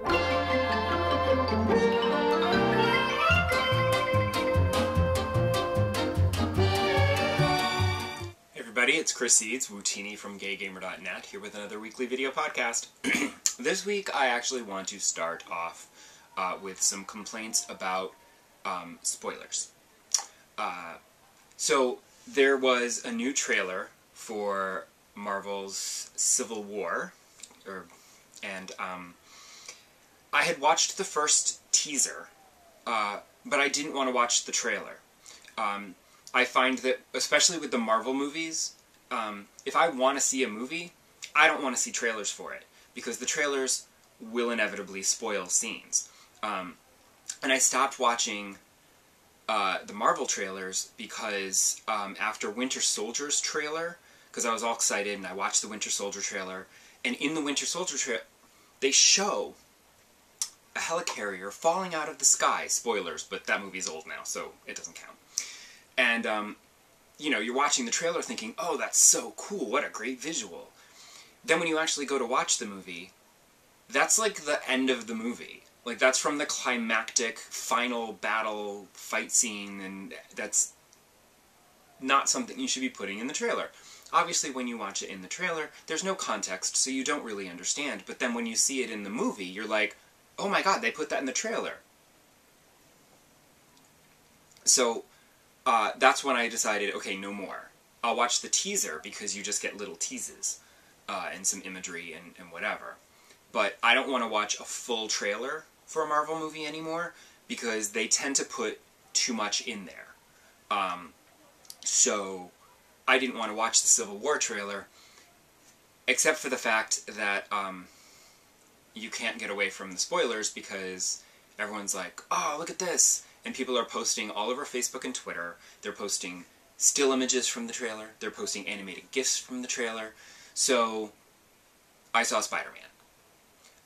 Hey everybody, it's Chris Seeds, Wootini from GayGamer.net, here with another weekly video podcast. this week I actually want to start off uh, with some complaints about um, spoilers. Uh, so, there was a new trailer for Marvel's Civil War, or, and um, I had watched the first teaser, uh, but I didn't want to watch the trailer. Um, I find that, especially with the Marvel movies, um, if I want to see a movie, I don't want to see trailers for it because the trailers will inevitably spoil scenes. Um, and I stopped watching uh, the Marvel trailers because um, after Winter Soldier's trailer, because I was all excited and I watched the Winter Soldier trailer, and in the Winter Soldier trailer, they show a helicarrier falling out of the sky. Spoilers, but that movie's old now, so it doesn't count. And, um, you know, you're watching the trailer thinking, oh, that's so cool, what a great visual. Then when you actually go to watch the movie, that's like the end of the movie. Like, that's from the climactic final battle fight scene, and that's not something you should be putting in the trailer. Obviously, when you watch it in the trailer, there's no context, so you don't really understand. But then when you see it in the movie, you're like, oh my god, they put that in the trailer. So, uh, that's when I decided, okay, no more. I'll watch the teaser because you just get little teases uh, and some imagery and, and whatever. But I don't want to watch a full trailer for a Marvel movie anymore because they tend to put too much in there. Um, so I didn't want to watch the Civil War trailer, except for the fact that um, you can't get away from the spoilers because everyone's like, oh, look at this. And people are posting all over Facebook and Twitter. They're posting still images from the trailer. They're posting animated GIFs from the trailer. So I saw Spider-Man.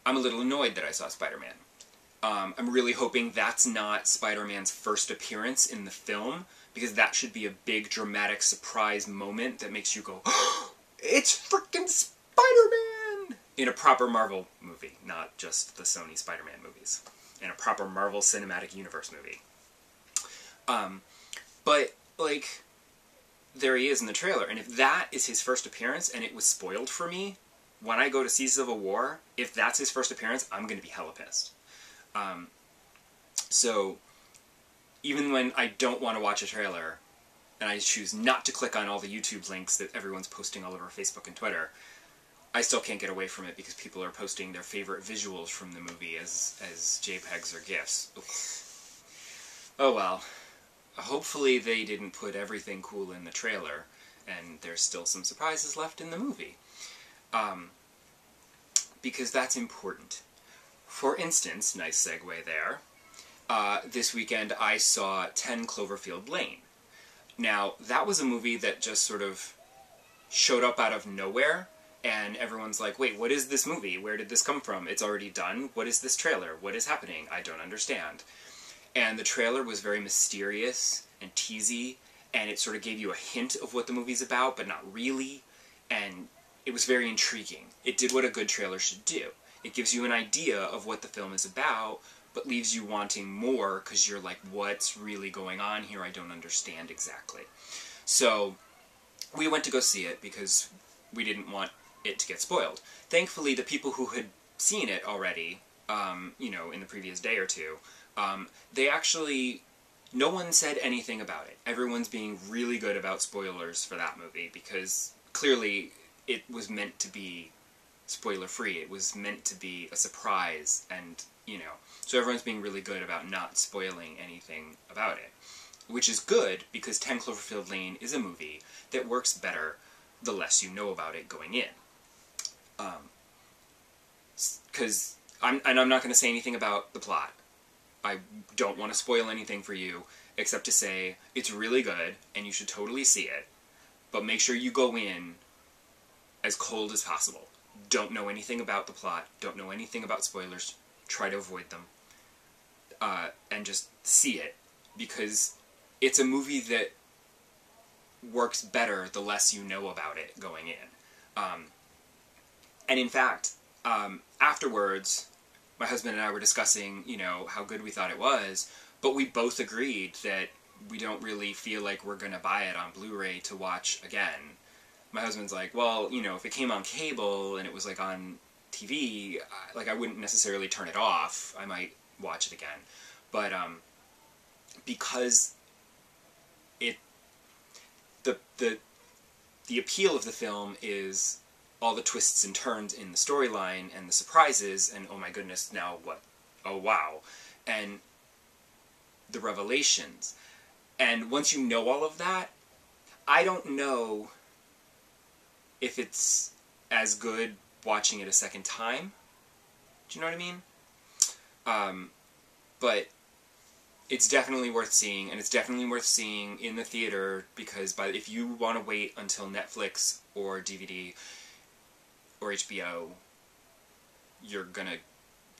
I'm a little annoyed that I saw Spider-Man. Um, I'm really hoping that's not Spider-Man's first appearance in the film, because that should be a big dramatic surprise moment that makes you go, oh, it's freaking Spider-Man! In a proper Marvel movie, not just the Sony Spider-Man movies. In a proper Marvel Cinematic Universe movie. Um, but, like, there he is in the trailer, and if that is his first appearance and it was spoiled for me, when I go to see Civil War, if that's his first appearance, I'm going to be hella pissed. Um, so, even when I don't want to watch a trailer, and I choose not to click on all the YouTube links that everyone's posting all over Facebook and Twitter, I still can't get away from it because people are posting their favorite visuals from the movie as, as JPEGs or GIFs. Oh well. Hopefully they didn't put everything cool in the trailer, and there's still some surprises left in the movie. Um, because that's important. For instance, nice segue there, uh, this weekend I saw 10 Cloverfield Lane. Now, that was a movie that just sort of showed up out of nowhere, and everyone's like, wait, what is this movie? Where did this come from? It's already done? What is this trailer? What is happening? I don't understand. And the trailer was very mysterious and teasy, and it sort of gave you a hint of what the movie's about, but not really, and it was very intriguing. It did what a good trailer should do. It gives you an idea of what the film is about, but leaves you wanting more because you're like, what's really going on here? I don't understand exactly. So, we went to go see it because we didn't want it to get spoiled. Thankfully, the people who had seen it already, um, you know, in the previous day or two, um, they actually, no one said anything about it. Everyone's being really good about spoilers for that movie because clearly it was meant to be spoiler free. It was meant to be a surprise and, you know, so everyone's being really good about not spoiling anything about it. Which is good because 10 Cloverfield Lane is a movie that works better the less you know about it going in. Because, um, I'm, and I'm not going to say anything about the plot. I don't want to spoil anything for you, except to say it's really good and you should totally see it. But make sure you go in as cold as possible. Don't know anything about the plot, don't know anything about spoilers, try to avoid them. Uh, and just see it, because it's a movie that works better the less you know about it going in. Um, and in fact, um, afterwards, my husband and I were discussing, you know, how good we thought it was, but we both agreed that we don't really feel like we're gonna buy it on Blu-ray to watch again. My husband's like, well, you know, if it came on cable and it was like on TV, like I wouldn't necessarily turn it off. I might watch it again, but um, because it the the the appeal of the film is all the twists and turns in the storyline and the surprises and oh my goodness now what? Oh wow. And the revelations. And once you know all of that i don't know if it's as good watching it a second time. Do you know what i mean? Um, but it's definitely worth seeing, and it's definitely worth seeing in the theater because by if you want to wait until Netflix or DVD or HBO, you're gonna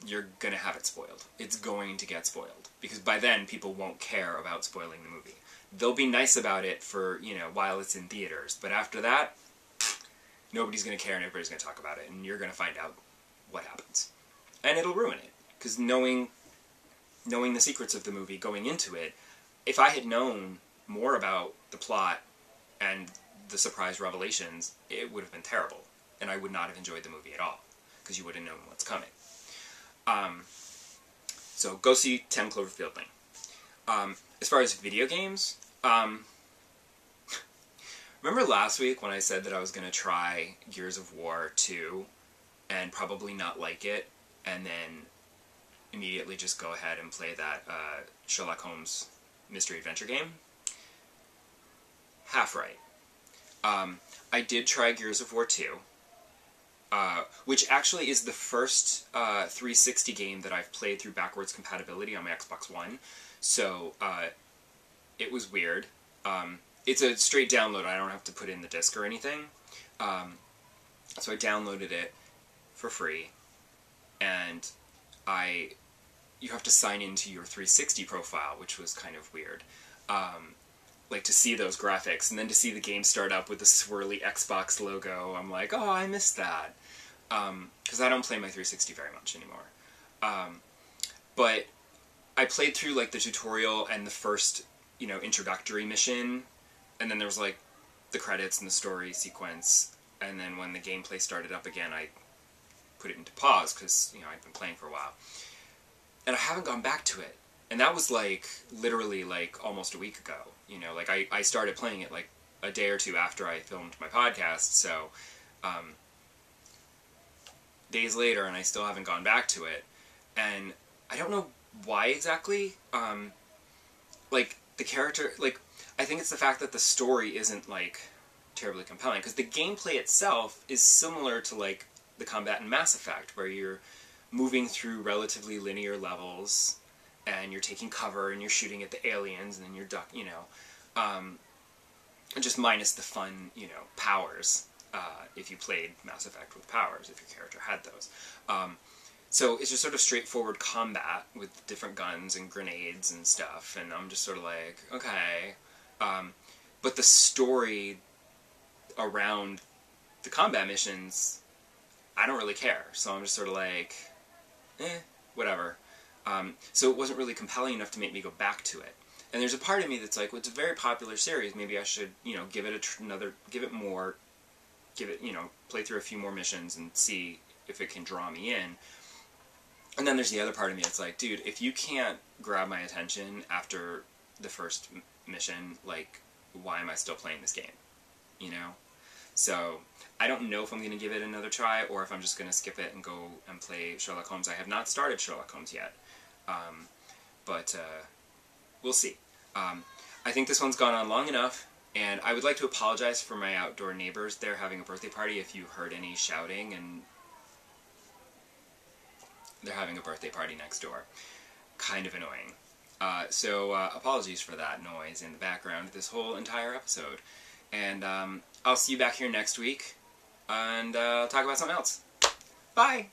you're gonna have it spoiled. It's going to get spoiled. Because by then people won't care about spoiling the movie. They'll be nice about it for you know while it's in theaters, but after that, nobody's gonna care and everybody's gonna talk about it, and you're gonna find out what happens, and it'll ruin it. Because knowing knowing the secrets of the movie going into it, if I had known more about the plot and the surprise revelations, it would have been terrible, and I would not have enjoyed the movie at all because you would have known what's coming. Um, so go see 10 Cloverfield Lane. Um, as far as video games, um, remember last week when I said that I was going to try Gears of War 2 and probably not like it, and then immediately just go ahead and play that uh, Sherlock Holmes mystery adventure game. Half right. Um, I did try Gears of War 2, uh, which actually is the first uh, 360 game that I've played through backwards compatibility on my Xbox One. So uh, it was weird. Um, it's a straight download. I don't have to put in the disc or anything. Um, so I downloaded it for free, and I you have to sign into your 360 profile, which was kind of weird. Um, like to see those graphics and then to see the game start up with the swirly Xbox logo, I'm like, oh, I missed that. Because um, I don't play my 360 very much anymore. Um, but I played through like the tutorial and the first, you know, introductory mission, and then there was like the credits and the story sequence, and then when the gameplay started up again, I put it into pause because you know I'd been playing for a while and I haven't gone back to it. And that was like literally like almost a week ago. You know, like I, I started playing it like a day or two after I filmed my podcast, so um, days later, and I still haven't gone back to it. And I don't know why exactly. Um, like the character, like I think it's the fact that the story isn't like terribly compelling because the gameplay itself is similar to like the combat in Mass Effect, where you're moving through relatively linear levels, and you're taking cover and you're shooting at the aliens, and then you're duck, you know, um, just minus the fun, you know, powers. Uh, if you played Mass Effect with powers, if your character had those. Um, so it's just sort of straightforward combat with different guns and grenades and stuff, and I'm just sort of like, okay. Um, but the story around the combat missions, I don't really care. So I'm just sort of like, eh, whatever. Um, so it wasn't really compelling enough to make me go back to it. And there's a part of me that's like, well, it's a very popular series. Maybe I should, you know, give it another, give it more, give it, you know, play through a few more missions and see if it can draw me in. And then there's the other part of me that's like, dude, if you can't grab my attention after the first mission, like, why am I still playing this game? You know? So I don't know if I'm going to give it another try or if I'm just going to skip it and go and play Sherlock Holmes. I have not started Sherlock Holmes yet, um, but uh, we'll see. Um, I think this one's gone on long enough, and I would like to apologize for my outdoor neighbors. They're having a birthday party if you heard any shouting, and they're having a birthday party next door. Kind of annoying. Uh, so uh, apologies for that noise in the background this whole entire episode. And um, I'll see you back here next week and uh, talk about something else. Bye!